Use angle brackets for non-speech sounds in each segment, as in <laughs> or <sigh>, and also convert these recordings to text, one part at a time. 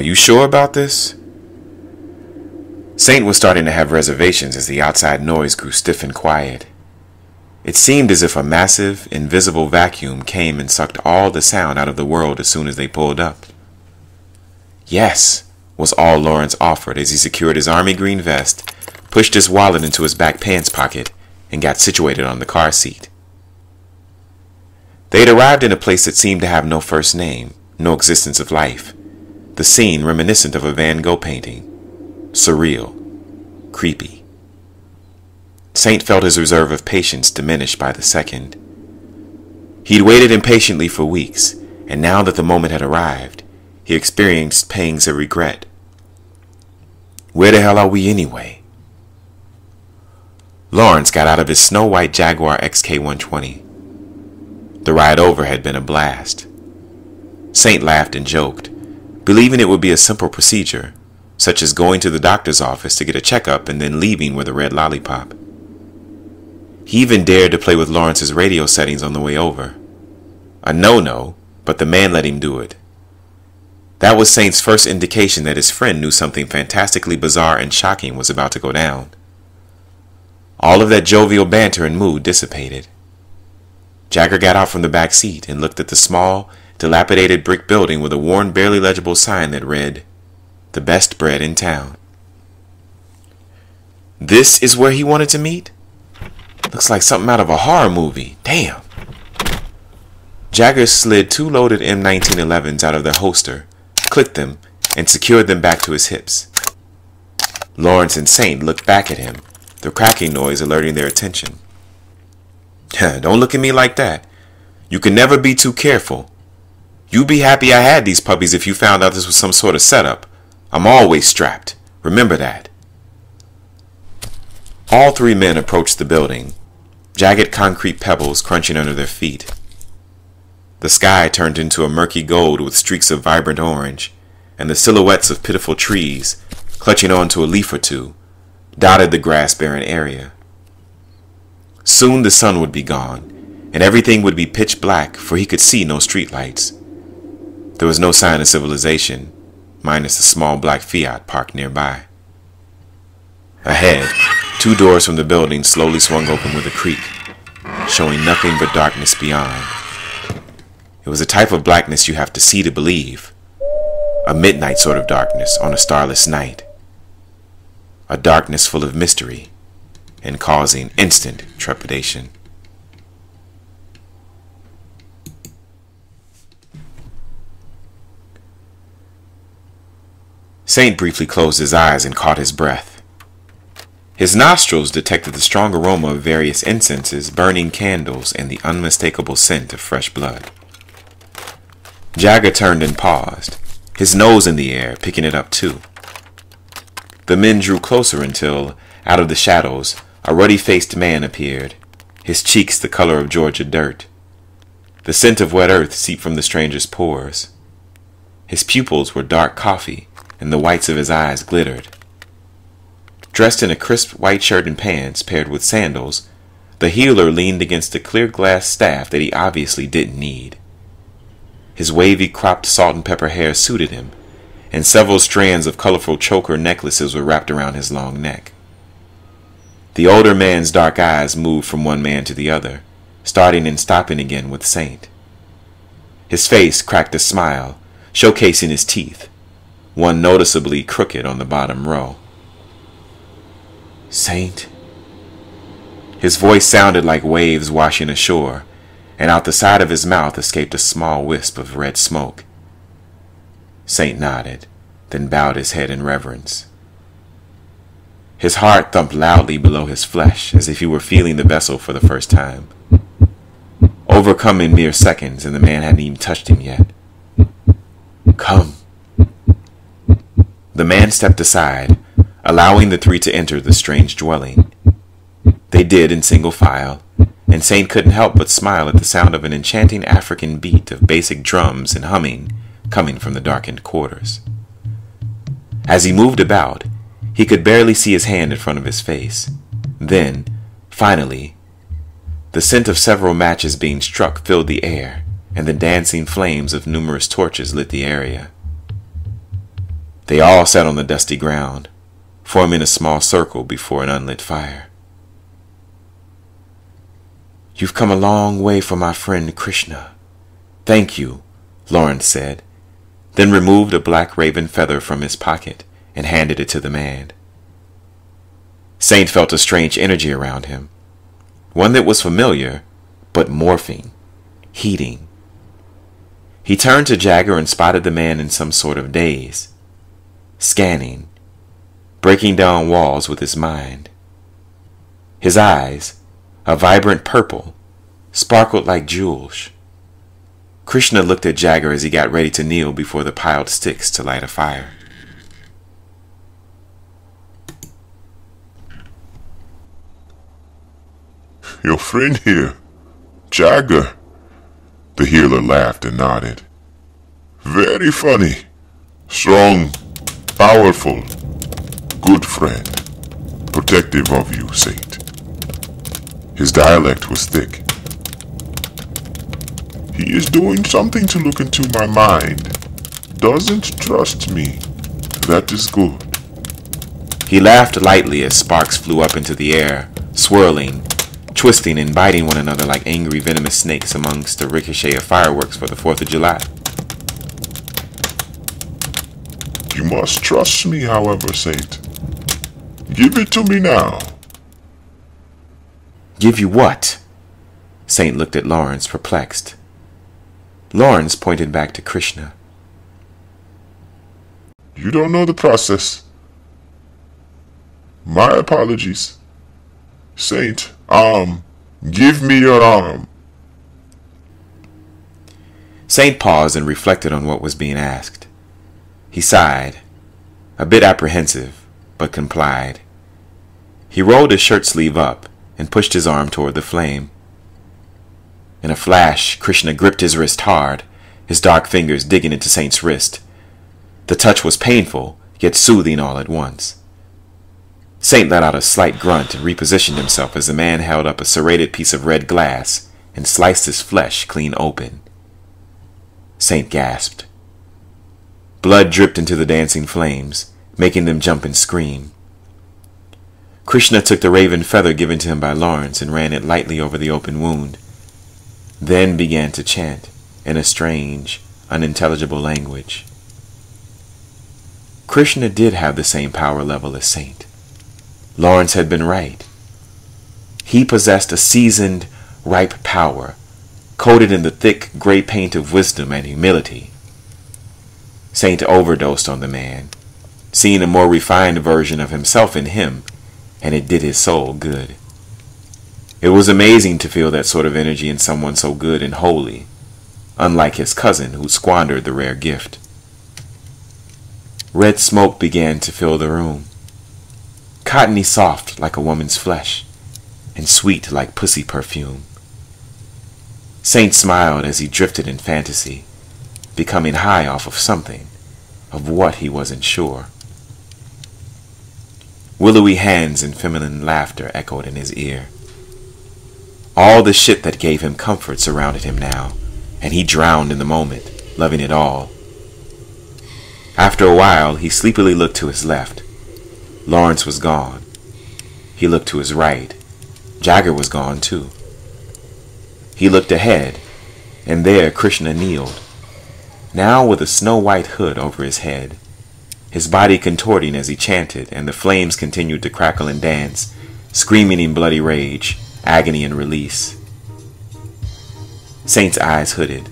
Are you sure about this? Saint was starting to have reservations as the outside noise grew stiff and quiet. It seemed as if a massive, invisible vacuum came and sucked all the sound out of the world as soon as they pulled up. Yes, was all Lawrence offered as he secured his army green vest, pushed his wallet into his back pants pocket, and got situated on the car seat. They had arrived in a place that seemed to have no first name, no existence of life, the scene reminiscent of a Van Gogh painting. Surreal, creepy. Saint felt his reserve of patience diminish by the second. He'd waited impatiently for weeks, and now that the moment had arrived, he experienced pangs of regret. Where the hell are we anyway? Lawrence got out of his snow white Jaguar XK120. The ride over had been a blast. Saint laughed and joked, believing it would be a simple procedure, such as going to the doctor's office to get a checkup and then leaving with a red lollipop. He even dared to play with Lawrence's radio settings on the way over. A no-no, but the man let him do it. That was Saint's first indication that his friend knew something fantastically bizarre and shocking was about to go down. All of that jovial banter and mood dissipated. Jagger got out from the back seat and looked at the small, dilapidated brick building with a worn, barely legible sign that read, The Best Bread in Town. This is where he wanted to meet? Looks like something out of a horror movie. Damn. Jagger slid two loaded M1911s out of their holster clicked them, and secured them back to his hips. Lawrence and Saint looked back at him, the cracking noise alerting their attention. <laughs> Don't look at me like that. You can never be too careful. You'd be happy I had these puppies if you found out this was some sort of setup. I'm always strapped. Remember that. All three men approached the building, jagged concrete pebbles crunching under their feet. The sky turned into a murky gold with streaks of vibrant orange, and the silhouettes of pitiful trees, clutching on to a leaf or two, dotted the grass-barren area. Soon the sun would be gone, and everything would be pitch black, for he could see no streetlights. There was no sign of civilization, minus a small black Fiat parked nearby. Ahead, two doors from the building slowly swung open with a creak, showing nothing but darkness beyond. It was a type of blackness you have to see to believe. A midnight sort of darkness on a starless night. A darkness full of mystery and causing instant trepidation. Saint briefly closed his eyes and caught his breath. His nostrils detected the strong aroma of various incenses, burning candles, and the unmistakable scent of fresh blood. Jagger turned and paused, his nose in the air, picking it up too. The men drew closer until, out of the shadows, a ruddy-faced man appeared, his cheeks the color of Georgia dirt. The scent of wet earth seeped from the stranger's pores. His pupils were dark coffee, and the whites of his eyes glittered. Dressed in a crisp white shirt and pants paired with sandals, the healer leaned against a clear glass staff that he obviously didn't need. His wavy cropped salt and pepper hair suited him, and several strands of colorful choker necklaces were wrapped around his long neck. The older man's dark eyes moved from one man to the other, starting and stopping again with Saint. His face cracked a smile, showcasing his teeth, one noticeably crooked on the bottom row. Saint? His voice sounded like waves washing ashore, and out the side of his mouth escaped a small wisp of red smoke. Saint nodded, then bowed his head in reverence. His heart thumped loudly below his flesh as if he were feeling the vessel for the first time. Overcome in mere seconds, and the man hadn't even touched him yet. Come. The man stepped aside, allowing the three to enter the strange dwelling. They did in single file, and Saint couldn't help but smile at the sound of an enchanting African beat of basic drums and humming coming from the darkened quarters. As he moved about, he could barely see his hand in front of his face. Then, finally, the scent of several matches being struck filled the air, and the dancing flames of numerous torches lit the area. They all sat on the dusty ground, forming a small circle before an unlit fire. You've come a long way for my friend Krishna. Thank you, Lawrence said, then removed a black raven feather from his pocket and handed it to the man. Saint felt a strange energy around him, one that was familiar, but morphing, heating. He turned to Jagger and spotted the man in some sort of daze, scanning, breaking down walls with his mind. His eyes, a vibrant purple, sparkled like jewels. Krishna looked at Jagger as he got ready to kneel before the piled sticks to light a fire. Your friend here, Jagger. The healer laughed and nodded. Very funny. Strong, powerful, good friend. Protective of you, Saint. His dialect was thick. He is doing something to look into my mind. Doesn't trust me. That is good. He laughed lightly as sparks flew up into the air, swirling, twisting and biting one another like angry venomous snakes amongst the ricochet of fireworks for the 4th of July. You must trust me, however, Saint. Give it to me now. Give you what? Saint looked at Lawrence, perplexed. Lawrence pointed back to Krishna. You don't know the process. My apologies. Saint, um, give me your arm. Saint paused and reflected on what was being asked. He sighed, a bit apprehensive, but complied. He rolled his shirt sleeve up and pushed his arm toward the flame. In a flash, Krishna gripped his wrist hard, his dark fingers digging into Saint's wrist. The touch was painful, yet soothing all at once. Saint let out a slight grunt and repositioned himself as the man held up a serrated piece of red glass and sliced his flesh clean open. Saint gasped. Blood dripped into the dancing flames, making them jump and scream. Krishna took the raven feather given to him by Lawrence and ran it lightly over the open wound, then began to chant in a strange, unintelligible language. Krishna did have the same power level as Saint. Lawrence had been right. He possessed a seasoned, ripe power, coated in the thick gray paint of wisdom and humility. Saint overdosed on the man, seeing a more refined version of himself in him, and it did his soul good. It was amazing to feel that sort of energy in someone so good and holy, unlike his cousin who squandered the rare gift. Red smoke began to fill the room cottony soft like a woman's flesh, and sweet like pussy perfume. Saint smiled as he drifted in fantasy, becoming high off of something, of what he wasn't sure. Willowy hands and feminine laughter echoed in his ear. All the shit that gave him comfort surrounded him now, and he drowned in the moment, loving it all. After a while, he sleepily looked to his left, Lawrence was gone. He looked to his right. Jagger was gone too. He looked ahead, and there Krishna kneeled, now with a snow-white hood over his head, his body contorting as he chanted, and the flames continued to crackle and dance, screaming in bloody rage, agony and release. Saint's eyes hooded.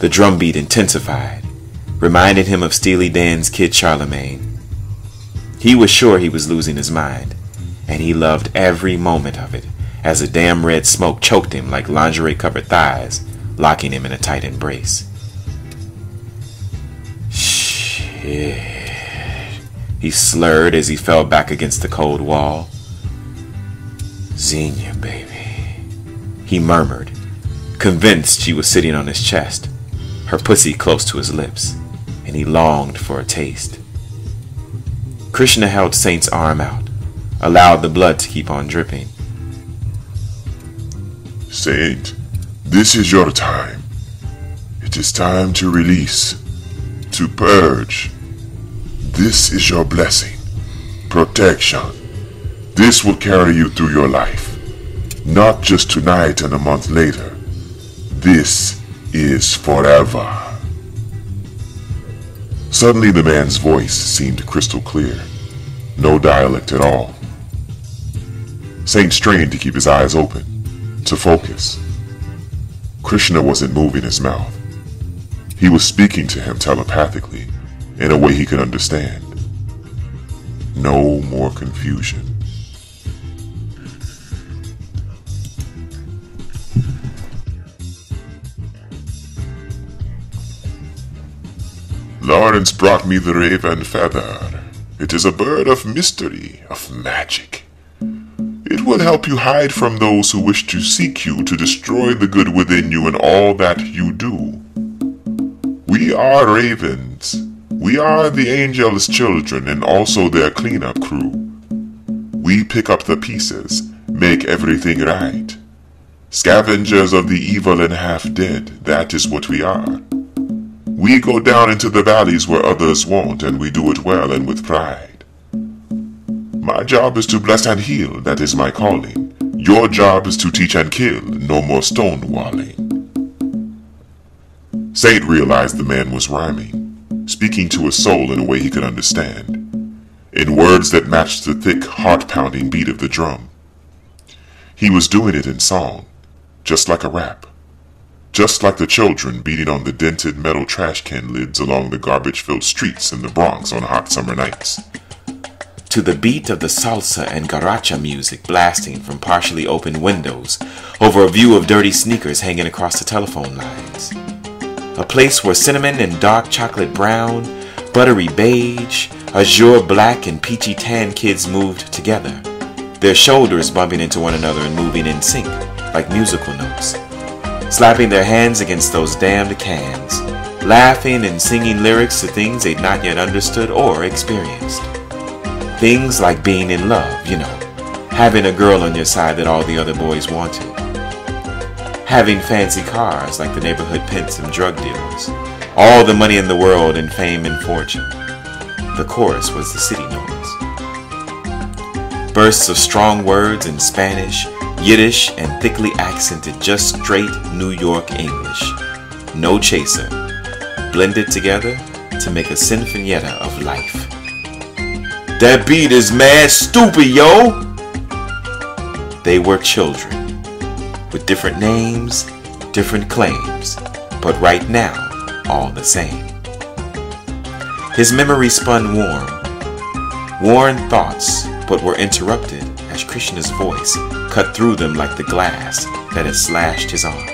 The drumbeat intensified, reminded him of Steely Dan's Kid Charlemagne. He was sure he was losing his mind, and he loved every moment of it as the damn red smoke choked him like lingerie covered thighs, locking him in a tight embrace. Shit. He slurred as he fell back against the cold wall. Xenia, baby. He murmured, convinced she was sitting on his chest, her pussy close to his lips, and he longed for a taste. Krishna held Saint's arm out, allowed the blood to keep on dripping. Saint, this is your time. It is time to release, to purge. This is your blessing, protection. This will carry you through your life. Not just tonight and a month later. This is forever. Suddenly the man's voice seemed crystal clear. No dialect at all. Saint strained to keep his eyes open, to focus. Krishna wasn't moving his mouth. He was speaking to him telepathically, in a way he could understand. No more confusion. Lawrence brought me the raven feather. It is a bird of mystery, of magic. It will help you hide from those who wish to seek you to destroy the good within you and all that you do. We are ravens. We are the angels' children and also their cleanup crew. We pick up the pieces, make everything right. Scavengers of the evil and half dead, that is what we are. We go down into the valleys where others won't, and we do it well and with pride. My job is to bless and heal, that is my calling. Your job is to teach and kill, no more stonewalling. Saint realized the man was rhyming, speaking to his soul in a way he could understand, in words that matched the thick, heart-pounding beat of the drum. He was doing it in song, just like a rap just like the children beating on the dented metal trash can lids along the garbage-filled streets in the Bronx on hot summer nights. To the beat of the salsa and guaracha music blasting from partially open windows over a view of dirty sneakers hanging across the telephone lines. A place where cinnamon and dark chocolate brown, buttery beige, azure black, and peachy tan kids moved together, their shoulders bumping into one another and moving in sync like musical notes slapping their hands against those damned cans, laughing and singing lyrics to things they'd not yet understood or experienced. Things like being in love, you know, having a girl on your side that all the other boys wanted, having fancy cars like the neighborhood pimps and drug dealers, all the money in the world and fame and fortune. The chorus was the city noise. Bursts of strong words in Spanish, Yiddish, and thickly accented just straight New York English. No chaser. Blended together to make a sinfonietta of life. That beat is mad stupid, yo! They were children, with different names, different claims, but right now, all the same. His memory spun warm, worn thoughts, but were interrupted as Krishna's voice cut through them like the glass that had slashed his arm.